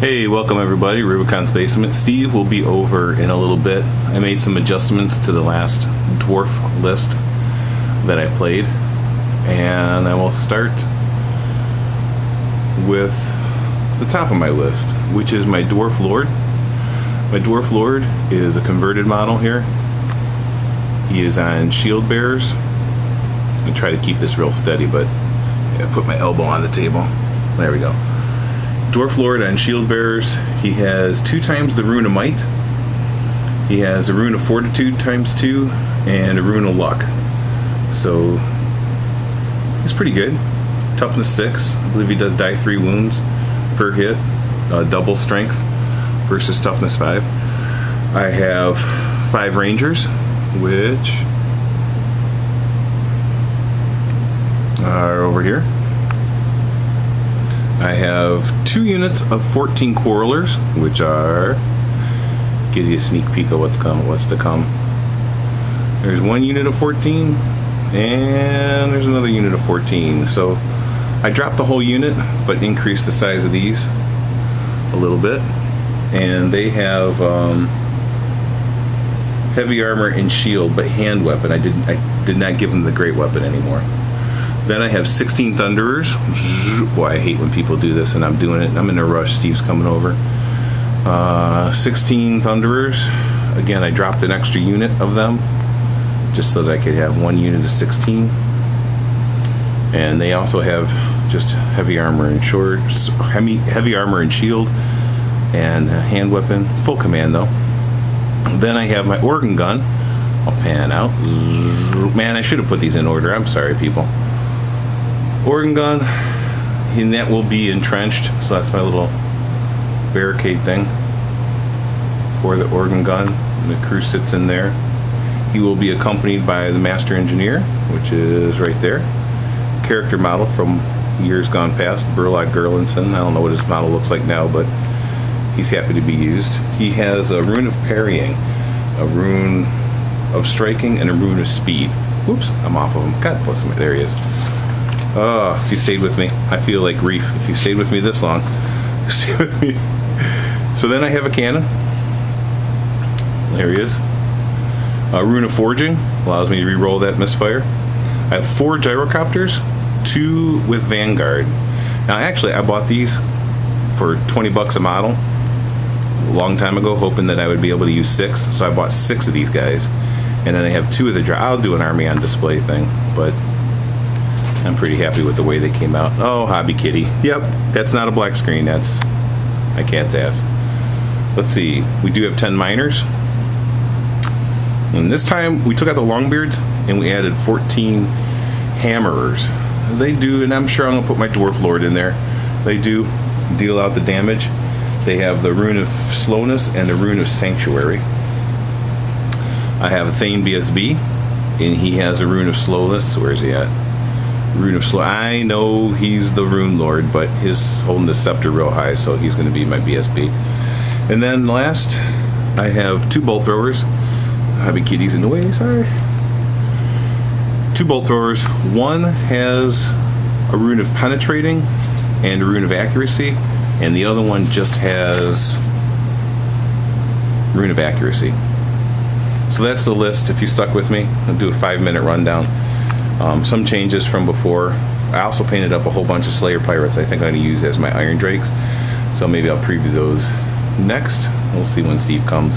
Hey, welcome everybody, Rubicon's Basement. Steve will be over in a little bit. I made some adjustments to the last dwarf list that I played, and I will start with the top of my list, which is my Dwarf Lord. My Dwarf Lord is a converted model here. He is on shield bearers. Gonna try to keep this real steady, but I put my elbow on the table. There we go. Dwarf Lord on Shield Bearers. He has two times the Rune of Might. He has a Rune of Fortitude times two, and a Rune of Luck. So he's pretty good. Toughness six. I believe he does die three wounds per hit. Uh, double strength versus toughness five. I have five Rangers, which are over here. I have two units of 14 Quarrelers, which are gives you a sneak peek of what's come, what's to come. There's one unit of 14, and there's another unit of 14. So I dropped the whole unit, but increased the size of these a little bit, and they have um, heavy armor and shield, but hand weapon. I didn't, I did not give them the great weapon anymore. Then I have 16 Thunderers. Boy, I hate when people do this and I'm doing it. I'm in a rush. Steve's coming over. Uh, 16 Thunderers. Again, I dropped an extra unit of them just so that I could have one unit of 16. And they also have just heavy armor and short, heavy, heavy armor and shield, and hand weapon. Full command though. Then I have my organ gun. I'll pan out. Man, I should have put these in order. I'm sorry, people. Organ gun, and that will be entrenched. So that's my little barricade thing for the organ gun. And the crew sits in there. He will be accompanied by the master engineer, which is right there. Character model from years gone past, Burlock Gerlinson. I don't know what his model looks like now, but he's happy to be used. He has a rune of parrying, a rune of striking, and a rune of speed. Whoops, I'm off of him. God bless him. There he is. Oh, if you stayed with me, I feel like Reef. If you stayed with me this long, stay with me. So then I have a cannon. There he is. A rune of forging allows me to re-roll that misfire. I have four gyrocopters, two with Vanguard. Now, actually, I bought these for 20 bucks a model a long time ago, hoping that I would be able to use six. So I bought six of these guys, and then I have two of the. I'll do an army on display thing, but I'm pretty happy with the way they came out. Oh, Hobby Kitty. Yep, that's not a black screen. That's my cat's ass. Let's see. We do have 10 miners. And this time we took out the Longbeards and we added 14 hammerers. They do, and I'm sure I'm going to put my Dwarf Lord in there. They do deal out the damage. They have the Rune of Slowness and the Rune of Sanctuary. I have a Thane BSB, and he has a Rune of Slowness. Where's he at? Rune of Slow. I know he's the Rune Lord, but he's holding the scepter real high, so he's going to be my BSB. And then last, I have two bolt throwers. Hobby Kitty's in the way, sorry. Two bolt throwers. One has a rune of penetrating and a rune of accuracy, and the other one just has rune of accuracy. So that's the list. If you stuck with me, I'll do a five minute rundown. Um, some changes from before. I also painted up a whole bunch of Slayer Pirates I think I'm going to use as my Iron Drakes. So maybe I'll preview those next. We'll see when Steve comes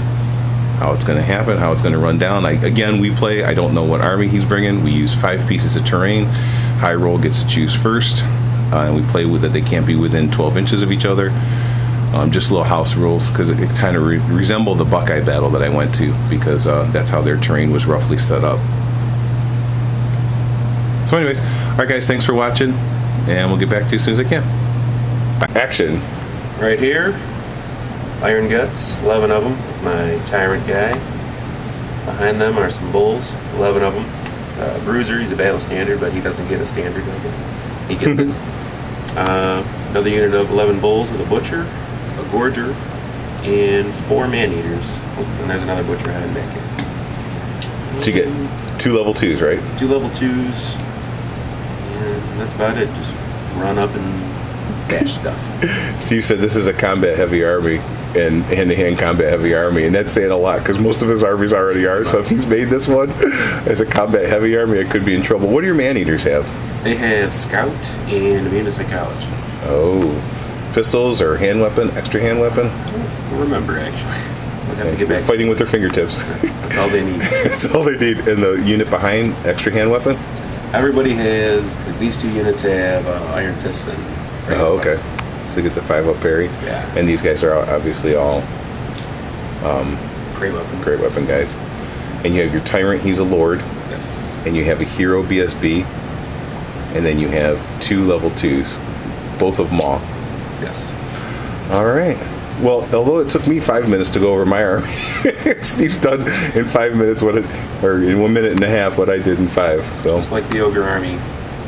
how it's going to happen, how it's going to run down. I, again, we play. I don't know what army he's bringing. We use five pieces of terrain. High roll gets to choose first, uh, and we play with that they can't be within 12 inches of each other. Um, just little house rules because it, it kind of re- resembled the Buckeye battle that I went to because uh, that's how their terrain was roughly set up. So, anyways, all right, guys, thanks for watching, and we'll get back to you as soon as I can. Action. Right here, Iron Guts, 11 of them, my Tyrant guy. Behind them are some Bulls, 11 of them. Uh, Bruiser, he's a battle standard, but he doesn't get a standard like it. He gets it. Uh, another unit of 11 Bulls with a Butcher, a Gorger, and four Man-Eaters. Oh, and there's another Butcher hiding back here. So you get two level twos, right? Two level twos, and that's about it. Just run up and dash stuff. Steve said this is a combat heavy army and hand to hand combat heavy army, and that's saying a lot because most of his armies already are. So if he's made this one as a combat heavy army, it could be in trouble. What do your man eaters have? They have scout and immune to psychology. Oh, pistols or hand weapon, extra hand weapon? I don't remember actually. We'll have to get back. Fighting with their fingertips. That's all they need. that's all they need. And the unit behind, extra hand weapon? Everybody has like, these two units have uh, iron fists and. Oh, okay. So they get the five up parry. Yeah. And these guys are obviously all Great weapon. great weapon guys. And you have your tyrant, he's a lord. Yes. and you have a hero BSB, and then you have two level twos, both of Maw. Yes. All right. Well, although it took me five minutes to go over my army, Steve's done in five minutes what it, or in one minute and a half what I did in five. So, Just like the ogre army,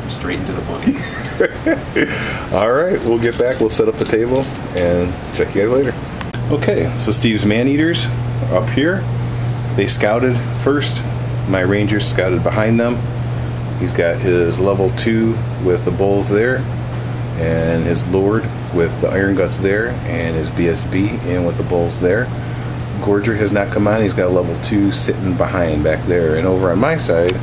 straight into the point. all right, we'll get back. We'll set up the table and check you guys later. Okay, so Steve's man eaters up here. They scouted first. My rangers scouted behind them. He's got his level two with the bulls there, and his lord with the iron guts there, and his BSB in with the bulls there. Gorger has not come on. He's got a level two sitting behind back there, and over on my side,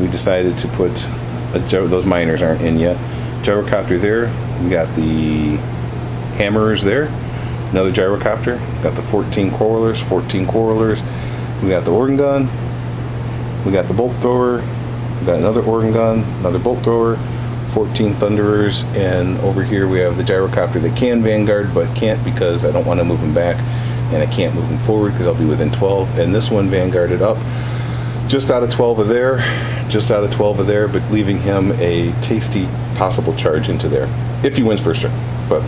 we decided to put a, those miners aren't in yet. Gyrocopter there. We got the hammerers there. Another gyrocopter. Got the 14 quarrelers. 14 quarrelers. We got the organ gun. We got the bolt thrower. We got another organ gun. Another bolt thrower. 14 thunderers. And over here we have the gyrocopter that can vanguard but can't because I don't want to move him back. And I can't move him forward because I'll be within 12. And this one vanguarded up just out of 12 of there, just out of 12 of there, but leaving him a tasty possible charge into there if he wins first turn. But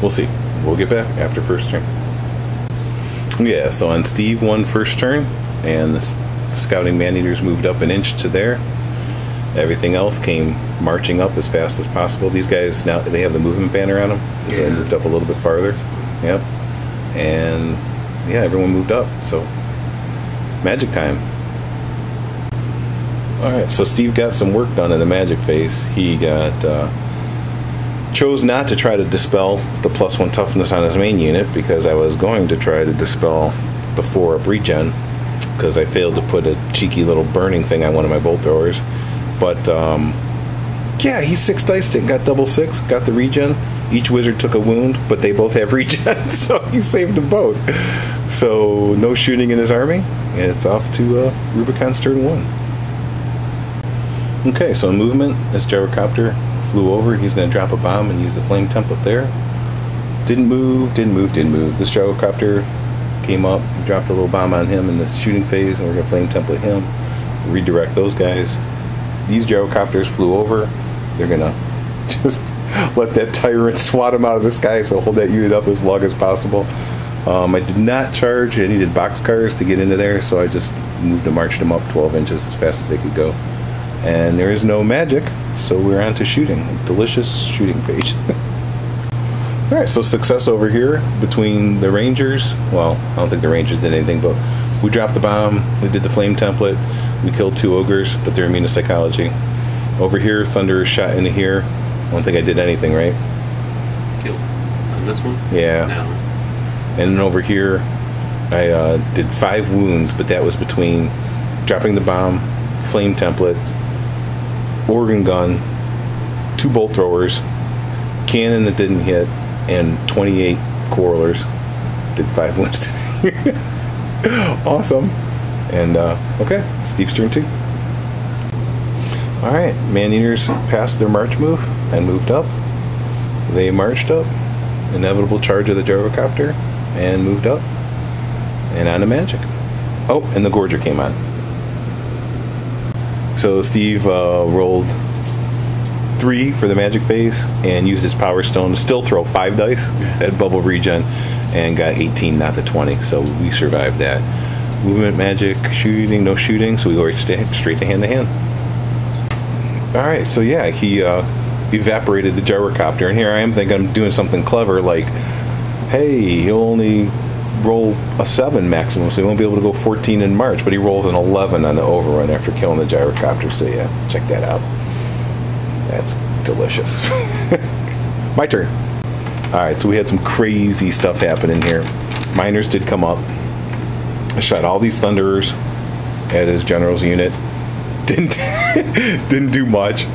we'll see. We'll get back after first turn. Yeah, so on Steve won first turn, and the scouting man eaters moved up an inch to there. Everything else came marching up as fast as possible. These guys now they have the movement banner on them, so they moved up a little bit farther. Yep, and yeah, everyone moved up. So magic time. All right, so Steve got some work done in the magic phase. He got uh, chose not to try to dispel the plus one toughness on his main unit because I was going to try to dispel the four up regen because I failed to put a cheeky little burning thing on one of my bolt throwers. But um, yeah, he six diced it, got double six, got the regen. Each wizard took a wound, but they both have regen, so he saved them both. So no shooting in his army, and it's off to uh, Rubicon's turn one. Okay, so in movement, this gyrocopter flew over. He's going to drop a bomb and use the flame template there. Didn't move, didn't move, didn't move. This gyrocopter came up, dropped a little bomb on him in the shooting phase, and we're going to flame template him, redirect those guys. These gyrocopters flew over. They're to just let that tyrant swat him out of the sky, so hold that unit up as long as possible. Um, I did not charge. I needed boxcars to get into there, so I just moved and marched them up 12 inches as fast as they could go and there is no magic, so we're on to shooting. Delicious shooting page. All right, so success over here between the Rangers. Well, I don't think the Rangers did anything, but we dropped the bomb. We did the flame template. We killed two ogres, but they're immune to psychology. Over here, Thunder shot into here. I don't think I did anything, right? Kill. On this one? Yeah. No. And then over here, I uh, did five wounds, but that was between dropping the bomb, flame template, organ gun, two bolt throwers, cannon that didn't hit, and 28 quarrelers. Did five wounds. awesome. And uh, okay, Steve's turn two. All right, man eaters passed their march move and moved up. They marched up, inevitable charge of the gyrocopter, and moved up. And on to magic. Oh, and the Gorger came on. So Steve uh, rolled three for the magic phase and used his power stone to still throw five dice at bubble regen and got 18, not the 20. So we survived that. Movement, magic, shooting, no shooting. So we go straight to hand to hand. All right, so yeah, he uh, evaporated the gyrocopter, and here I am thinking I'm doing something clever, like, hey, he'll only roll a seven maximum, so he won't be able to go 14 in March, but he rolls an 11 on the overrun after killing the gyrocopter. So yeah, check that out. That's delicious. My turn. All right, so we had some crazy stuff happening here. Miners did come up. Shot all these thunderers at his general's unit. Didn't didn't do much.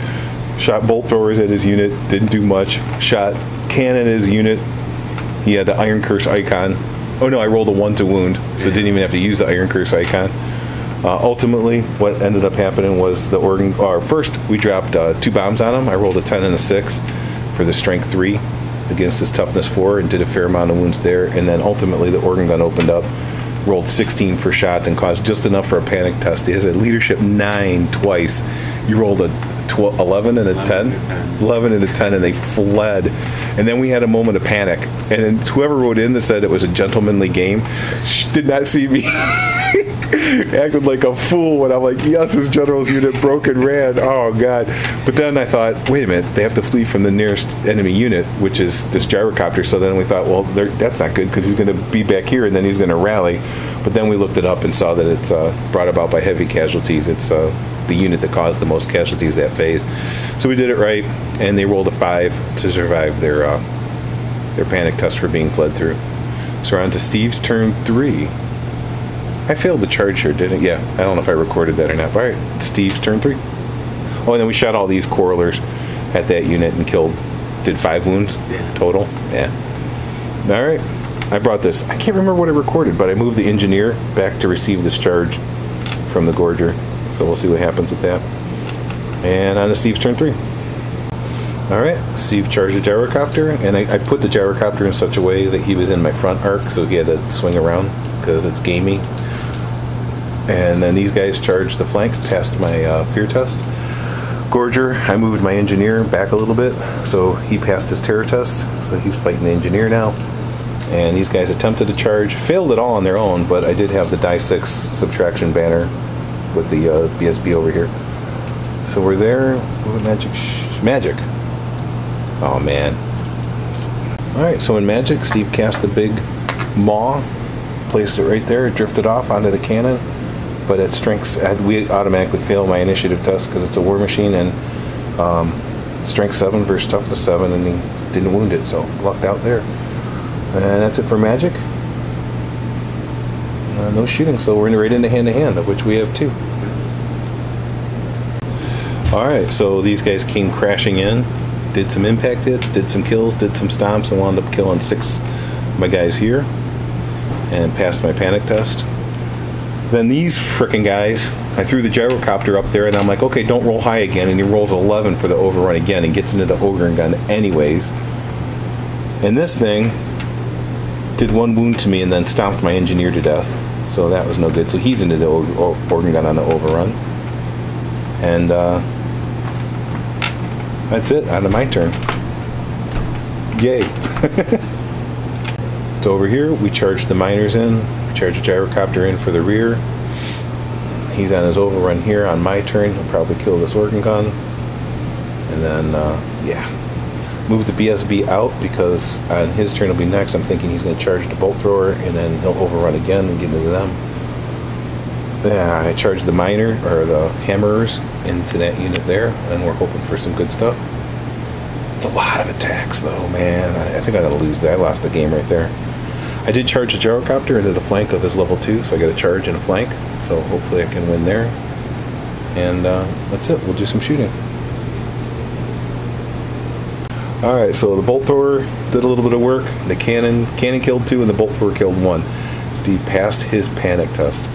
Shot bolt throwers at his unit. Didn't do much. Shot cannon at his unit. He had the Iron Curse icon. Oh no, I rolled a one to wound, so didn't even have to use the Iron Curse icon. Uh, ultimately, what ended up happening was the organ. Or first, we dropped uh, two bombs on him. I rolled a ten and a six for the strength three against his toughness four, and did a fair amount of wounds there. And then ultimately, the Organ gun opened up, rolled 16 for shots, and caused just enough for a panic test. He has a leadership nine twice. You rolled a tw- 11 and a 11 10, 10. 11 and a 10, and they fled. And then we had a moment of panic. And then whoever wrote in that said it was a gentlemanly game did not see me. acted like a fool when I'm like, yes, his general's unit broke and ran. Oh god! But then I thought, wait a minute, they have to flee from the nearest enemy unit, which is this gyrocopter. So then we thought, well, that's not good because he's going to be back here and then he's going to rally. But then we looked it up and saw that it's uh, brought about by heavy casualties. It's uh, the unit that caused the most casualties that phase. So we did it right, and they rolled a five to survive their uh, their panic test for being fled through. So we're on to Steve's turn three. I failed the charge here, didn't it? Yeah, I don't know if I recorded that or not. But all right, Steve's turn three. Oh, and then we shot all these quarrelers at that unit and killed, did five wounds Yeah. total. Yeah. All right. I brought this. I can't remember what I recorded, but I moved the engineer back to receive this charge from the Gorger. So we'll see what happens with that. And on to Steve's turn three. All right, Steve charged the gyrocopter, and I, I put the gyrocopter in such a way that he was in my front arc, so he had to swing around because it's gamey. And then these guys charged the flank, passed my uh, fear test. Gorger, I moved my engineer back a little bit, so he passed his terror test. So he's fighting the engineer now. And these guys attempted to charge, failed it all on their own, but I did have the die six subtraction banner with the uh, BSB over here. So we're there. Magic, magic. Oh man. All right, so in magic, Steve cast the big maw, placed it right there, drifted off onto the cannon. But at strengths, we automatically fail my initiative test because it's a war machine and um, strength seven versus toughness seven, and he didn't wound it, so lucked out there. And that's it for magic. Uh, no shooting, so we're right into hand to hand, of which we have two. All right, so these guys came crashing in, did some impact hits, did some kills, did some stomps, and wound up killing six of my guys here, and passed my panic test. Then these frickin' guys, I threw the gyrocopter up there, and I'm like, okay, don't roll high again, and he rolls 11 for the overrun again, and gets into the ogre gun anyways. And this thing did one wound to me, and then stomped my engineer to death, so that was no good. So he's into the o- o- organ gun on the overrun, and uh, that's it. out of my turn. Yay. so over here, we charge the miners in. We charge a gyrocopter in for the rear. He's on his overrun here on my turn. He'll probably kill this organ gun. And then, uh, yeah. Move the BSB out because on his turn will be next. I'm thinking he's going to charge the bolt thrower and then he'll overrun again and get into them. Yeah, I charge the miner or the hammerers into that unit there, and we're hoping for some good stuff. It's a lot of attacks, though, man. I, I think I'm gonna lose that. I lost the game right there. I did charge a gyrocopter into the flank of his level two, so I got a charge and a flank. So hopefully I can win there. And uh, that's it. We'll do some shooting. All right, so the bolt thrower did a little bit of work. The cannon cannon killed two, and the bolt thrower killed one. Steve passed his panic test.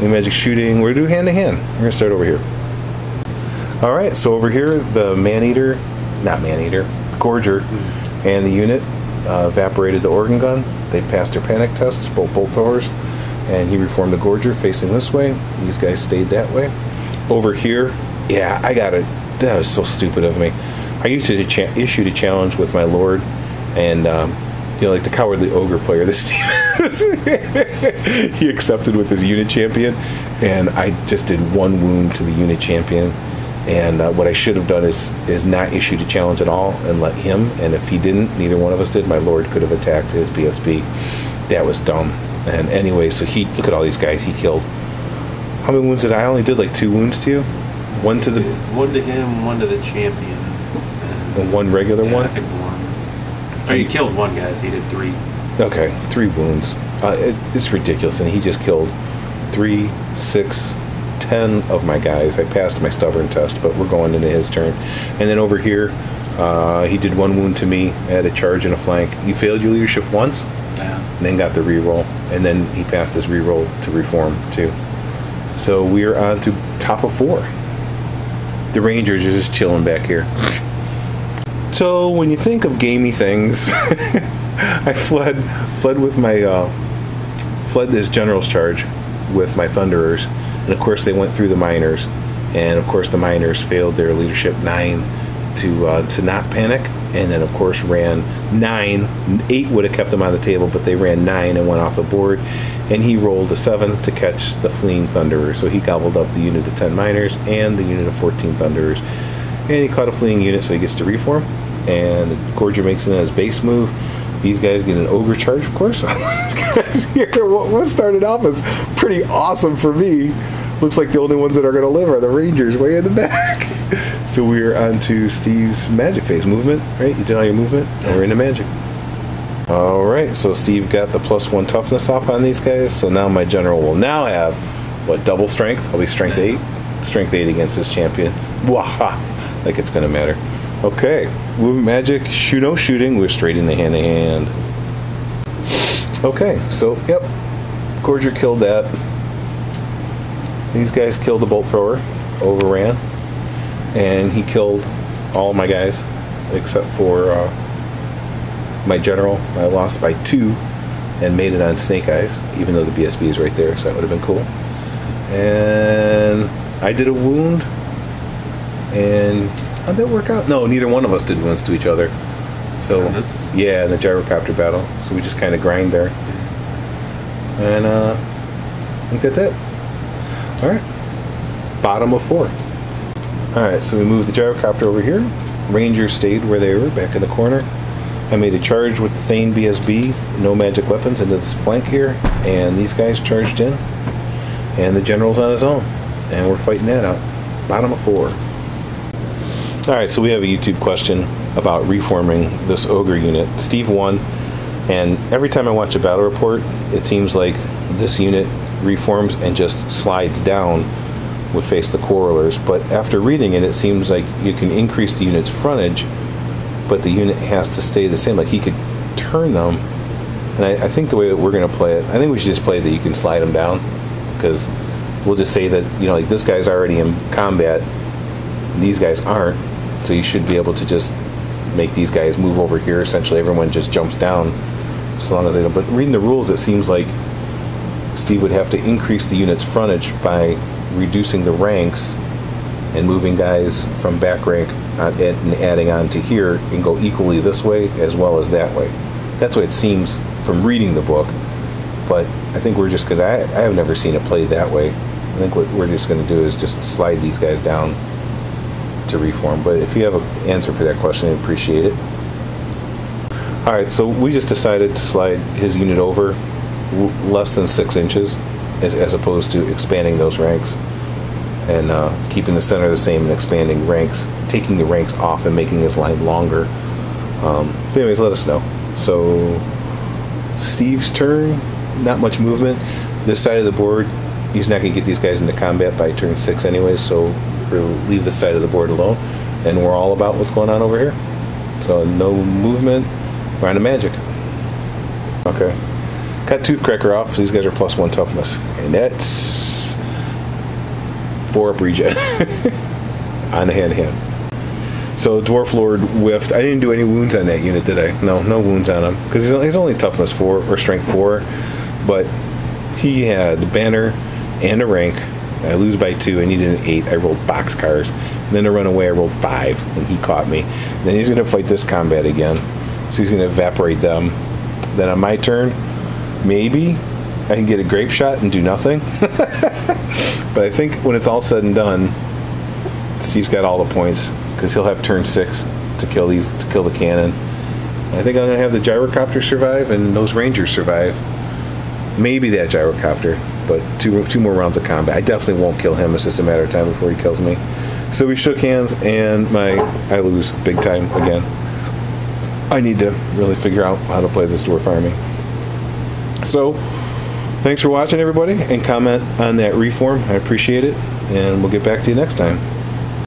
New magic shooting. We're gonna do hand to hand. We're gonna start over here. All right, so over here, the man eater, not man eater, gorger, and the unit uh, evaporated the organ gun. They passed their panic tests, both bolt throwers, and he reformed the gorger facing this way. These guys stayed that way. Over here, yeah, I got it. That was so stupid of me. I issued a, cha- issued a challenge with my lord, and um, you know, like the cowardly ogre player this team he accepted with his unit champion, and I just did one wound to the unit champion. And uh, what I should have done is is not issued a challenge at all and let him. And if he didn't, neither one of us did. My lord could have attacked his BSB. That was dumb. And anyway, so he look at all these guys he killed. How many wounds did I? I only did like two wounds to you. One to the One to him, one to the champion. And one regular Yeah, one? I think one. Oh, you killed one guy, so he did three. Okay, three wounds. Uh, it, it's ridiculous, and he just killed three, six, ten of my guys. I passed my stubborn test, but we're going into his turn. And then over here, uh, he did one wound to me. I had a charge and a flank. You failed your leadership once, Yeah. and then got the reroll, and then he passed his reroll to reform too. So we're on to top of four. The Rangers are just chilling back here. So when you think of gamey things, I fled fled with my uh, fled this general's charge with my thunderers, and of course they went through the miners, and of course the miners failed their leadership nine to uh, to not panic, and then of course ran nine. Eight would have kept them on the table, but they ran nine and went off the board, and he rolled a seven to catch the fleeing thunderers. So he gobbled up the unit of ten miners and the unit of fourteen thunderers, and he caught a fleeing unit, so he gets to reform. And the Gorger makes it as base move. These guys get an ogre charge, of course. These guys here, what started off as pretty awesome for me, looks like the only ones that are going to live are the Rangers way in the back. So we're on to Steve's magic phase movement, right? You did all your movement, and we're into magic. All right, so Steve got the plus one toughness off on these guys. So now my general will now have what double strength? I'll be strength eight, strength eight against his champion. Waha! Like it's gonna matter. Okay, movement magic, shoot no shooting. We're straight in the hand to hand. Okay, so yep, Gorger killed that. These guys killed the bolt thrower, overran, and he killed all my guys except for uh, my general. I lost by two and made it on Snake Eyes, even though the BSB is right there, so that would have been cool. And I did a wound, and how'd that work out? No, neither one of us did wounds to each other. So Yeah, that's- yeah, in the gyrocopter battle. So we just kind of grind there, and uh, I think that's it. All right, bottom of four. All right, so we moved the gyrocopter over here. Ranger stayed where they were, back in the corner. I made a charge with the Thane BSB, no magic weapons, into this flank here, and these guys charged in, and the general's on his own, and we're fighting that out. Bottom of four. All right, so we have a YouTube question about reforming this ogre unit. Steve won, and every time I watch a battle report, it seems like this unit reforms and just slides down would face the quarrelers. But after reading it, it seems like you can increase the unit's frontage, but the unit has to stay the same. Like he could turn them, and I, I think the way that we're going to play it, I think we should just play that you can slide them down, because we'll just say that you know like this guy's already in combat, these guys aren't, so you should be able to just make these guys move over here. Essentially, everyone just jumps down, as long as they don't. But reading the rules, it seems like Steve would have to increase the unit's frontage by reducing the ranks and moving guys from back rank and adding on to here and go equally this way as well as that way. That's what it seems from reading the book. But I think we're just because I, I have never seen it played that way. I think what we're just going to do is just slide these guys down to reform. But if you have an answer for that question, I'd appreciate it. All right, so we just decided to slide his unit over less than six inches, as, as opposed to expanding those ranks and uh, keeping the center the same and expanding ranks, taking the ranks off and making his line longer. Um, but anyways, let us know. So Steve's turn, not much movement. This side of the board, he's not going to get these guys into combat by turn six anyways, so we'll leave the side of the board alone. And we're all about what's going on over here. So no movement. We're magic. Okay. Cut Toothcracker off. These guys are plus one toughness. And that's four up regen on the hand to hand. So Dwarf Lord whiffed. I didn't do any wounds on that unit, did I? No, no wounds on him because he's only toughness four or strength four, but he had banner and a rank. I lose by two. I needed an eight. I rolled box cars. Then to run away, I rolled five, and he caught me. then he's going to fight this combat again, so he's going to evaporate them. Then on my turn, maybe I can get a grape shot and do nothing. but I think when it's all said and done, Steve's got all the points because he'll have turn six to kill these to kill the cannon. I think I'm gonna have the gyrocopter survive and those rangers survive. Maybe that gyrocopter, but two two more rounds of combat. I definitely won't kill him. It's just a matter of time before he kills me. So we shook hands, and my I lose big time again. I need to really figure out how to play this dwarf army. So, thanks for watching, everybody, and comment on that reform. I appreciate it, and we'll get back to you next time.